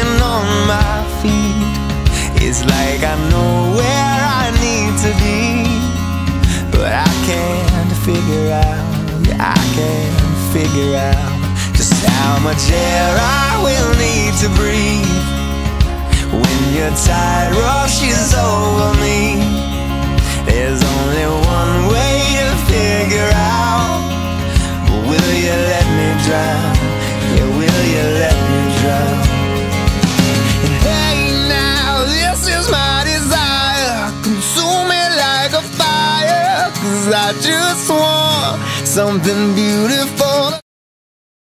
on my feet. It's like I know where I need to be, but I can't figure out, Yeah, I can't figure out just how much air I will need to breathe when your tide rushes over. Cause I just want something beautiful